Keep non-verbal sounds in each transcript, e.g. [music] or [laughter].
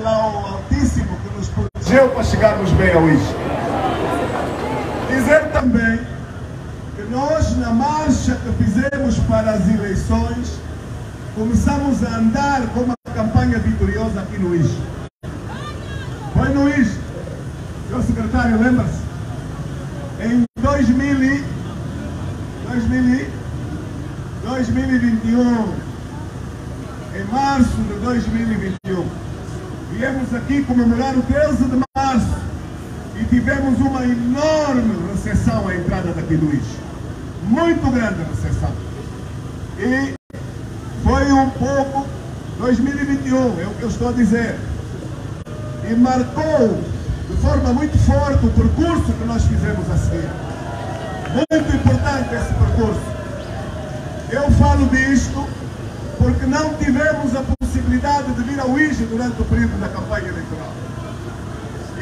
lá ao Altíssimo que nos protegeu para chegarmos bem ao isto. Dizer também que nós, na marcha que fizemos para as eleições, começamos a andar com uma campanha vitoriosa aqui no IS. Foi no IS. Seu secretário, lembra-se? Em 2000 e 2000 e 2021, em março de 2021, viemos aqui comemorar o 13 de março e tivemos uma enorme recessão à entrada daqui do. Muito grande recessão. E foi um pouco 2021, é o que eu estou a dizer. E marcou de forma muito forte o percurso que nós fizemos a seguir. Muito importante esse percurso. Eu falo disto porque não tivemos a possibilidade de vir ao IGE durante o período da campanha eleitoral.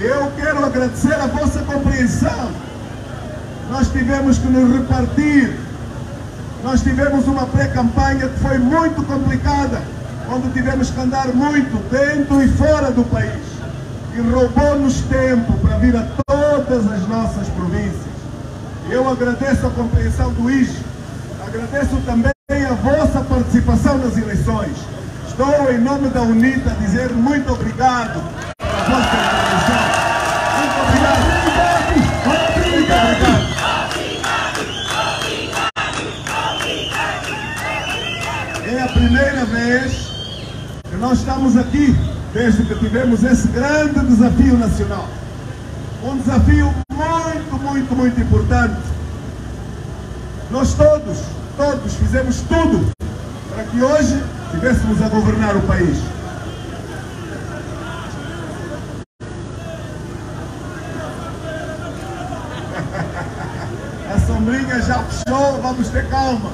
Eu quero agradecer a vossa compreensão. Nós tivemos que nos repartir. Nós tivemos uma pré-campanha que foi muito complicada, onde tivemos que andar muito dentro e fora do país. E roubou-nos tempo para vir a todas as nossas províncias. Eu agradeço a compreensão do IGE, agradeço também a vossa participação nas eleições. Estou, em nome da UNITA, dizer muito obrigado pela vossa intervenção. Muito obrigado. Muito obrigado. É a primeira vez que nós estamos aqui, desde que tivemos esse grande desafio nacional. Um desafio muito, muito, muito importante. Nós todos, todos fizemos tudo para que hoje estivéssemos a governar o país. [laughs] A sombrinha já puxou, vamos ter calma.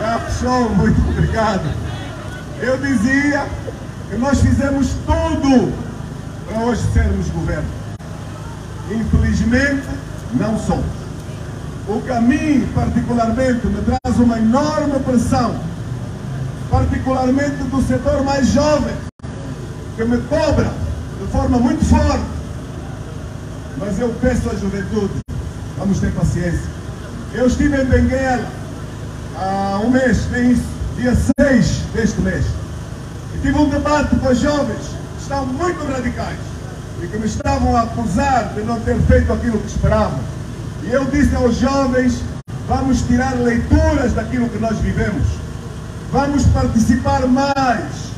Já puxou, muito obrigado. Eu dizia que nós fizemos tudo para hoje sermos governo. Infelizmente, não somos. O caminho, particularmente, me traz uma enorme pressão, particularmente do setor mais jovem, que me cobra de forma muito forte. Mas eu peço à juventude, vamos ter paciência. Eu estive em Benguela há um mês, nem isso, dia 6 deste mês. E tive um debate com os jovens, que estão muito radicais e que me estavam a acusar de não ter feito aquilo que esperavam. E eu disse aos jovens: vamos tirar leituras daquilo que nós vivemos, vamos participar mais.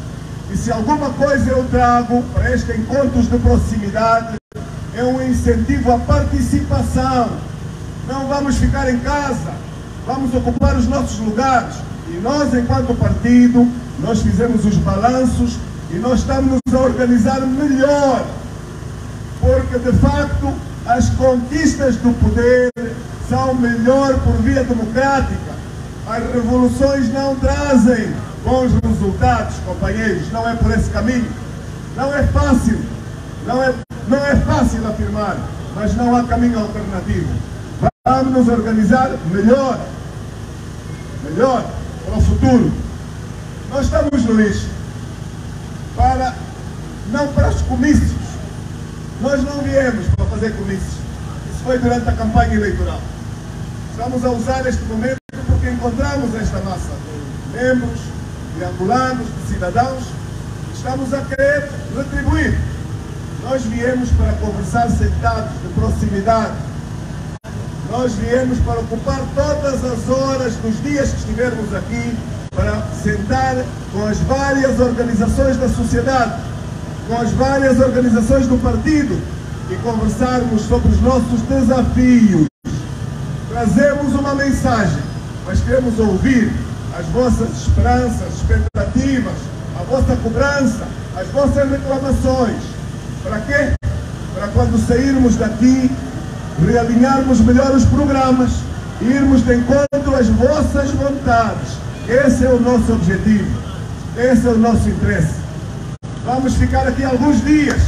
E se alguma coisa eu trago para estes encontros de proximidade, é um incentivo à participação. Não vamos ficar em casa, vamos ocupar os nossos lugares. E nós, enquanto partido, nós fizemos os balanços e nós estamos a organizar melhor. Porque, de facto, as conquistas do poder são melhor por via democrática. As revoluções não trazem bons resultados, companheiros. Não é por esse caminho. Não é fácil. Não é, não é fácil afirmar, mas não há caminho alternativo. Vamos nos organizar melhor. Melhor para o futuro. Nós estamos no lixo para, não para os comícios. Nós não viemos para fazer comícios. Isso foi durante a campanha eleitoral. Estamos a usar este momento porque encontramos esta massa de membros, de angolanos, de cidadãos. Estamos a querer retribuir. Nós viemos para conversar sentados, de proximidade. Nós viemos para ocupar todas as horas dos dias que estivermos aqui para sentar com as várias organizações da sociedade, com as várias organizações do partido e conversarmos sobre os nossos desafios. Trazemos uma mensagem, mas queremos ouvir as vossas esperanças, expectativas, a vossa cobrança, as vossas reclamações. Para quê? Para quando sairmos daqui, realinharmos melhor os programas, irmos de encontro às vossas vontades. Esse é o nosso objetivo, esse é o nosso interesse. Vamos ficar aqui alguns dias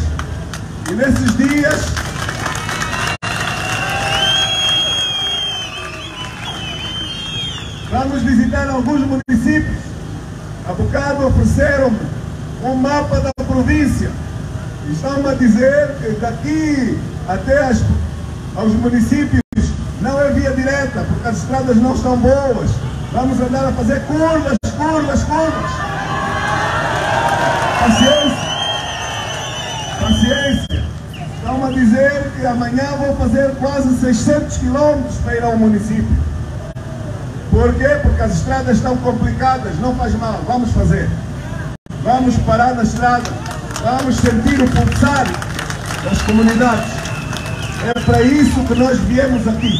e nesses dias vamos visitar alguns municípios. Há bocado ofereceram-me um mapa da província Estão a dizer que daqui até as, aos municípios não é via direta, porque as estradas não estão boas. Vamos andar a fazer curvas, curvas, curvas. Paciência. Paciência. Estão a dizer que amanhã vou fazer quase 600 quilômetros para ir ao município. Por quê? Porque as estradas estão complicadas. Não faz mal, vamos fazer. Vamos parar na estrada. Vamos sentir o pulsar das comunidades. É para isso que nós viemos aqui.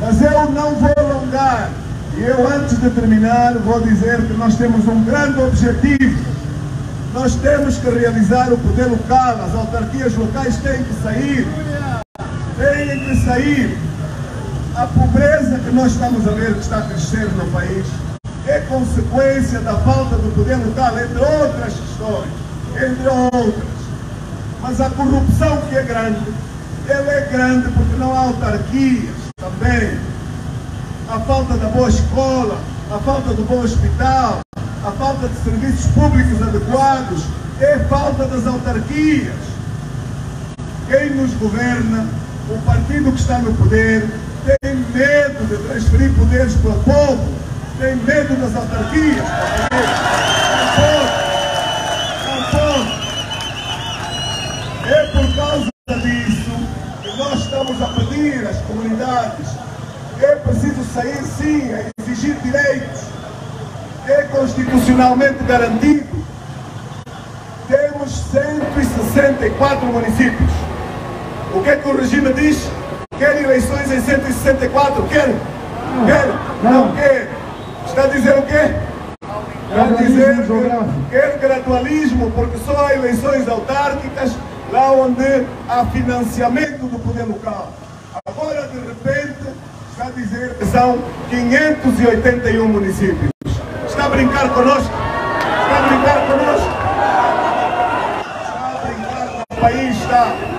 Mas eu não vou alongar. E eu, antes de terminar, vou dizer que nós temos um grande objetivo. Nós temos que realizar o poder local. As autarquias locais têm que sair. Têm que sair. A pobreza que nós estamos a ver que está a crescer no país é consequência da falta do poder local, entre outras questões, entre outras. Mas a corrupção que é grande, ela é grande porque não há autarquias também. A falta da boa escola, a falta do bom hospital, a falta de serviços públicos adequados, é falta das autarquias. Quem nos governa, o partido que está no poder, tem medo de transferir poderes para o povo, tem medo das autarquias. É por causa disso que nós estamos a pedir às comunidades. É preciso sair sim a exigir direitos. É constitucionalmente garantido. Temos 164 municípios. O que é que o regime diz? Quer eleições em 164? Quer? Quer? Não quer. Está a dizer o quê? Está a dizer que quer gradualismo, porque só há eleições autárquicas lá onde há financiamento do poder local. Agora, de repente, está a dizer que são 581 municípios. Está a brincar conosco? Está a brincar conosco? Está a brincar com o país, está.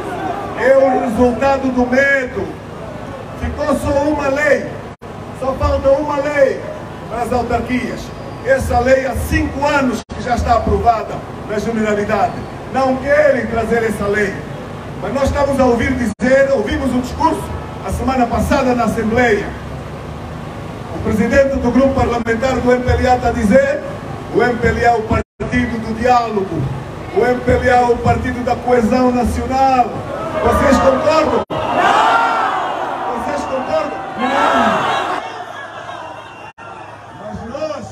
É o resultado do medo. Ficou só uma lei. Só falta uma lei para as autarquias. Essa lei há cinco anos que já está aprovada na Generalidade. Não querem trazer essa lei. Mas nós estamos a ouvir dizer, ouvimos um discurso a semana passada na Assembleia. O presidente do grupo parlamentar do MPLA está a dizer o MPLA é o partido do diálogo, o MPLA é o partido da coesão nacional. Vocês concordam? Não! Vocês concordam? Não! Mas nós,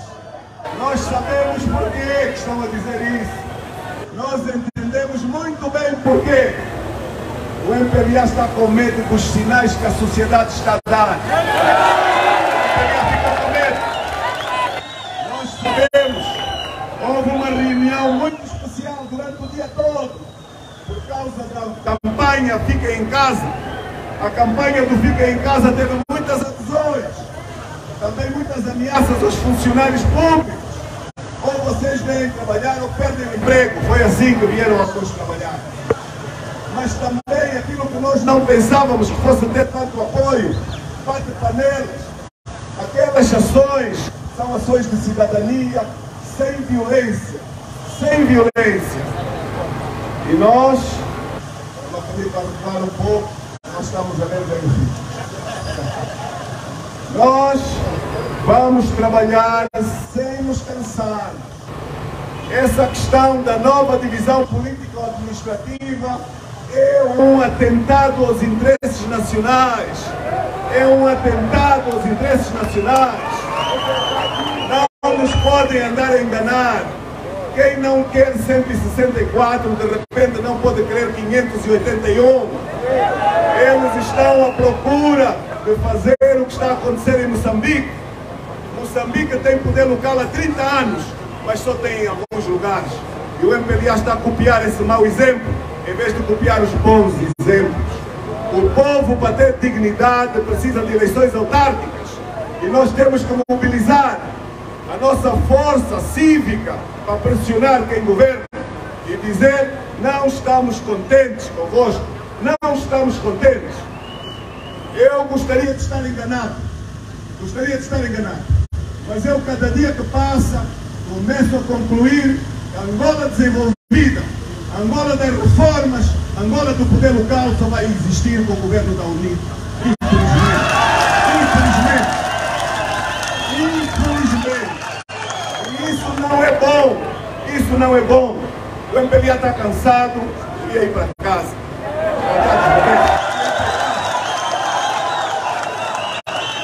nós sabemos por que estão a dizer isso. Nós entendemos muito bem por quê. O MPLA está com medo dos sinais que a sociedade está a dar. Nós sabemos. Houve uma reunião muito especial durante o dia todo. Por causa da campanha Fica em Casa. A campanha do Fica em Casa teve muitas adesões. Também muitas ameaças aos funcionários públicos. Ou vocês vêm trabalhar ou perdem o emprego. Foi assim que vieram a todos trabalhar. Mas também aquilo que nós não pensávamos que fosse ter tanto apoio, bate panelas, aquelas ações são ações de cidadania sem violência. Sem violência. E nós, para recuar um pouco, nós estamos a ver bem. Nós vamos trabalhar sem nos cansar. Essa questão da nova divisão político-administrativa é um atentado aos interesses nacionais. É um atentado aos interesses nacionais. Não nos podem andar a enganar. Quem não quer 164, de repente não pode querer 581. Eles estão à procura de fazer o que está a acontecer em Moçambique. Moçambique tem poder local há 30 anos, mas só tem em alguns lugares. E o MPLA está a copiar esse mau exemplo, em vez de copiar os bons exemplos. O povo, para ter dignidade, precisa de eleições autárquicas. E nós temos que mobilizar a nossa força cívica para pressionar quem governa e dizer não estamos contentes convosco, não estamos contentes. Eu gostaria de estar enganado, gostaria de estar enganado, mas eu cada dia que passa começo a concluir que a Angola desenvolvida, Angola das reformas, Angola do poder local só vai existir com o governo da UNITA. Isso não é bom. O MPLA está cansado, queria ir para casa.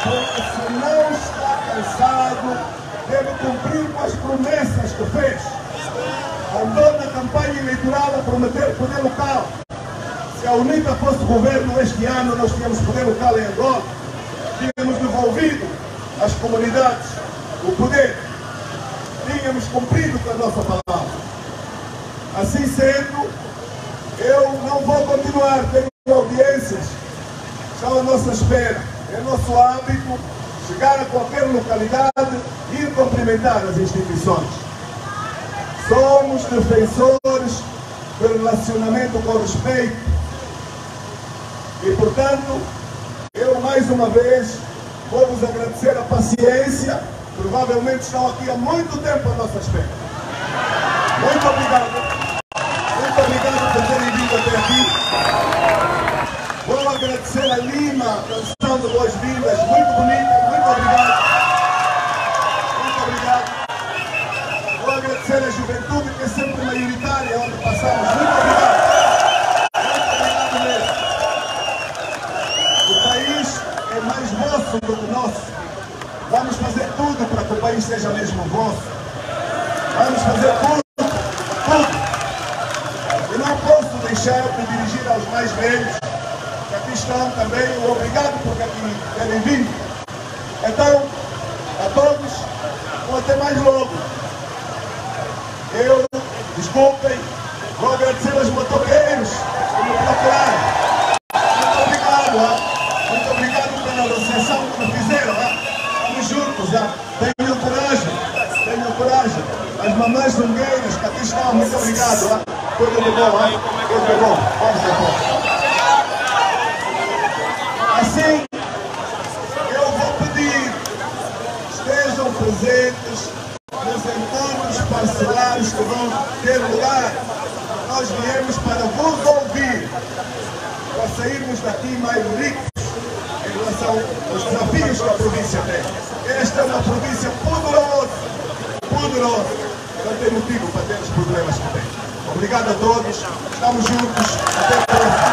Porque se não está cansado, deve cumprir com as promessas que fez. Andou na campanha eleitoral a prometer poder local. Se a UNITA fosse governo este ano, nós tínhamos poder local em Angola. Tínhamos devolvido às comunidades o poder. Tínhamos cumprido com a nossa palavra. Assim sendo, eu não vou continuar tendo audiências. Estão à nossa espera. É nosso hábito chegar a qualquer localidade e ir cumprimentar as instituições. Somos defensores do relacionamento com respeito. E, portanto, eu mais uma vez vou vos agradecer a paciência. Provavelmente estão aqui há muito tempo à nossa espera. Do que nosso. Vamos fazer tudo para que o país seja mesmo vosso. Vamos fazer tudo, tudo. E não posso deixar de dirigir aos mais velhos, que aqui estão também, o obrigado por aqui terem vindo. Então, a todos, vou até mais logo. Eu, desculpem, vou agradecer aos motoqueiros Ah. tudo de bom. Vamos embora. Assim, eu vou pedir, estejam presentes nos encontros parcelares que vão ter lugar. Nós viemos para vos ouvir, para sairmos daqui mais ricos em relação aos desafios que a província tem. Esta é uma província poderosa, poderosa. Não tem motivo para ter os problemas que tem. Obrigado a todos, estamos juntos, até a próxima.